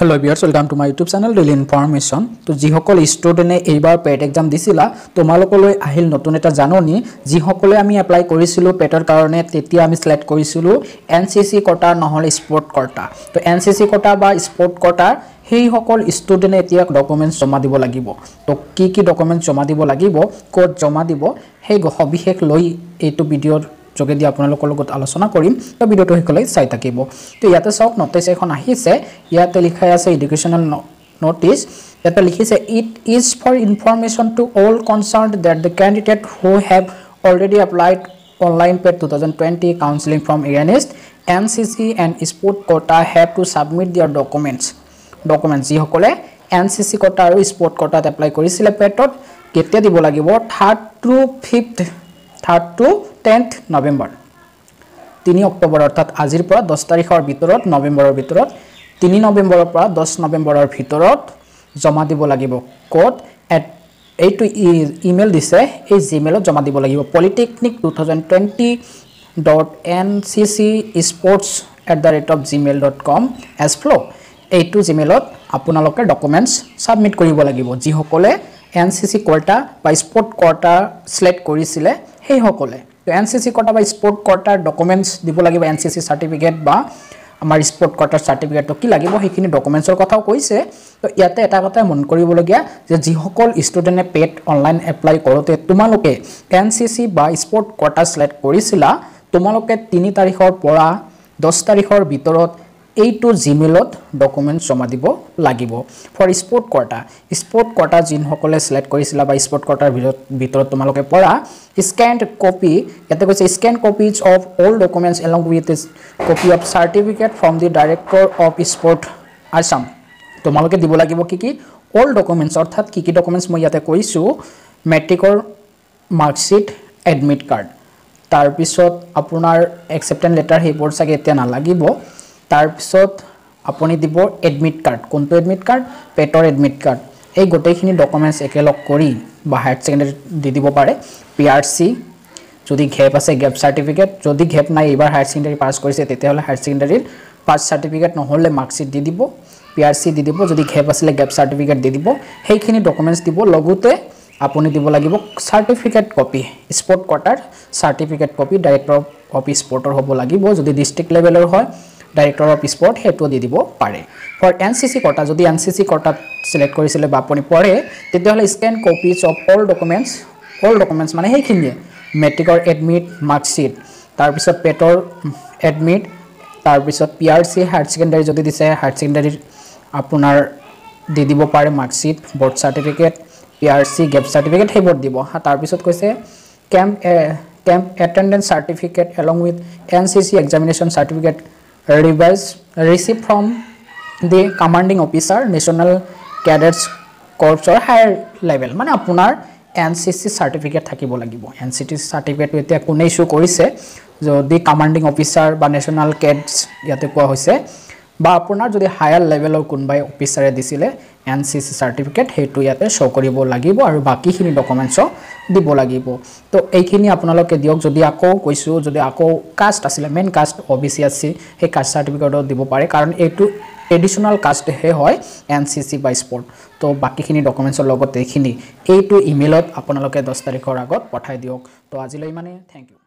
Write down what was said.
Hello' viewers welcome to my YouTube channel daily information তো যিসকল ষ্টুডেণ্টে এইবাৰ পেট এক্সাম দিছিলা তোমালোকলৈ আহিল নতুন এটা জাননী। যিসকলে আমি এপ্লাই কৰিছিলোঁ পেটৰ কাৰণে তেতিয়া আমি ছিলেক্ট কৰিছিলোঁ এন চি চি কটা নহ'লে স্পৰ্ট কটা। তো এন চি চি কটা বা স্পৰ্ট কটাৰ সেইসকল ষ্টুডেণ্টে এতিয়া ডকুমেণ্টছ জমা দিব লাগিব। তো কি কি ডকুমেণ্টছ জমা দিব লাগিব ক'ত জমা দিব সেই সবিশেষ লৈ এইটো ভিডিঅ'ৰ যোগেদি আপোনালোকৰ লগত আলোচনা কৰিম তো ভিডিঅ'টো শেষলৈ চাই থাকিব। তো ইয়াতে চাওক নটিচ এখন আহিছে ইয়াতে লিখাই আছে এডুকেশ্যনেল নটিচ ইয়াতে লিখিছে it is for information to all concern that the candidate who have already applied online PET two thousand twenty counselling from against N C C and sport quota have to submit their documents documents যিসকলে N C C quota আৰু sport কোটাত apply কৰিছিলে পেটত কেতিয়া দিব লাগিব? Third to fifth third to tenth November তিনি October অৰ্থাৎ আজিৰ পৰা দহ তাৰিখৰ ভিতৰত নৱেম্বৰৰ ভিতৰত তিনি নৱেম্বৰৰ পৰা দহ নৱেম্বৰৰ ভিতৰত জমা দিব লাগিব। ক'ত? এট এইটো ইমেইল দিছে এই জিমেইলত জমা দিব লাগিব। Polytechnic two thousand twenty dot N C C sports at the rate of Gmail dot com as follow' এইটো জিমেইলত আপোনালোকে ডকুমেণ্টছ ছাবমিট কৰিব লাগিব। যিসকলে এন চি চি কোৱাৰ্টা বা স্পৰ্ট কোৱাৰ্টা ছিলেক্ট কৰিছিলে সেইসকলে। তো এন চি চি কোৱাৰ্টা বা স্পৰ্ট কোৱাৰ্টাৰ ডকুমেণ্টছ দিব লাগিব এন চি চি চাৰ্টিফিকেট বা আমাৰ স্পৰ্ট কোৱাৰ্টাৰ চাৰ্টিফিকেটটো কি লাগিব? সেইখিনি ডকুমেণ্টছৰ কথাও কৈছে। তো ইয়াতে এটা কথাই মন কৰিবলগীয়া যে যিসকল ষ্টুডেণ্টে পেড অনলাইন এপ্লাই কৰোঁতে তোমালোকে এন চি চি বা স্পৰ্ট কোৱাৰ্টাৰ ছিলেক্ট কৰিছিলা তোমালোকে তিনি তাৰিখৰ পৰা দহ তাৰিখৰ ভিতৰত এইটো জিমেইলত ডকুমেণ্টছ জমা দিব লাগিব। For sport quota sport quota যিসকলে ছিলেক্ট কৰিছিলা বা স্পৰ্ট কোৱাৰ্টাৰ ভিতৰত ভিতৰত তোমালোকে পৰা স্কেণ্ড কপি ইয়াতে কৈছে scan copies of all documents along with copy of certificate from the director of sport Assam তোমালোকে দিব লাগিব কি কি? অল ডকুমেণ্টছ অৰ্থাৎ কি কি ডকুমেণ্টছ মই ইয়াতে কৈছোঁ মেট্ৰিকৰ মাৰ্কশ্বিট এডমিট কাৰ্ড তাৰপিছত আপোনাৰ একচেপ্টেঞ্চ লেটাৰ সেইবোৰ চাগে এতিয়া নালাগিব। তাৰপিছত আপুনি দিব এডমিট কাৰ্ড কোনটো এডমিট কাৰ্ড পেটৰ এডমিট কাৰ্ড এই গোটেইখিনি ডকুমেণ্টছ একেলগ কৰি বা হায়াৰ ছেকেণ্ডেৰী দি দিব পাৰে। পি আৰ চি যদি ঘেপ আছে গেপ চাৰ্টিফিকেট যদি ঘেপ নাই এইবাৰ হায়াৰ ছেকেণ্ডেৰী পাছ কৰিছে তেতিয়াহ'লে হায়াৰ ছেকেণ্ডেৰীৰ পাছ চাৰ্টিফিকেট নহ'লে মাৰ্কশ্বিট দি দিব। পি আৰ চি দি দিব। যদি ঘেপ আছিলে গেপ চাৰ্টিফিকেট দি দিব। সেইখিনি ডকুমেণ্টছ দিব। লগতে আপুনি দিব লাগিব certificate copy sport quota certificate copy director of স্পৰ্টৰ হ'ব লাগিব। যদি ডিষ্ট্ৰিক্ট লেভেলৰ হয় ডাইৰেক্টৰ অফ স্পৰ্ট সেইটো দি দিব পাৰে। For N C C quota যদি এন চি চি কটাত ছিলেক্ট কৰিছিলে বা আপুনি পঢ়ে তেতিয়াহ'লে scan copies of all documents all documents মানে সেইখিনিয়ে। মেট্ৰিকৰ এডমিট মাৰ্কশ্বিট তাৰপিছত পেটৰ এডমিট তাৰপিছত P R C higher secondary যদি দিছে হায়াৰ ছেকেণ্ডেৰীৰ আপোনাৰ দি দিব পাৰে marksheet board certificate P R C gap certificate সেইবোৰ দিব। তাৰপিছত কৈছে camp camp attendance certificate along with N C C examination certificate revise receive from the commanding officer national cadets কৰ্পছৰ higher level মানে আপোনাৰ এন চি চি চাৰ্টিফিকেট থাকিব লাগিব। N C C চাৰ্টিফিকেটটো এতিয়া কোনে ইছ্যু কৰিছে? যদি কমাণ্ডিং অফিচাৰ বা national cadets ইয়াতে কোৱা হৈছে বা আপোনাৰ যদি হায়াৰ লেভেলৰ কোনোবাই অফিচাৰে দিছিলে এন চি চি চাৰ্টিফিকেট সেইটো ইয়াতে শ্ব' কৰিব লাগিব আৰু বাকীখিনি ডকুমেণ্টছো দিব লাগিব। তো এইখিনি আপোনালোকে দিয়ক যদি আকৌ কৈছোঁ যদি আকৌ কাষ্ট আছিলে main caste O' B C আছে সেই কাষ্ট চাৰ্টিফিকেটো দিব পাৰে কাৰণ এইটো এডিশ্যনেল কাষ্টহে হয় এন চি চি বা স্পৰ্ট তো বাকীখিনি ডকুমেণ্টছৰ লগত এইখিনি এইটো ইমেইলত আপোনালোকে দহ তাৰিখৰ আগত পঠাই দিয়ক। তো আজিলৈ ইমানেই থেংক ইউ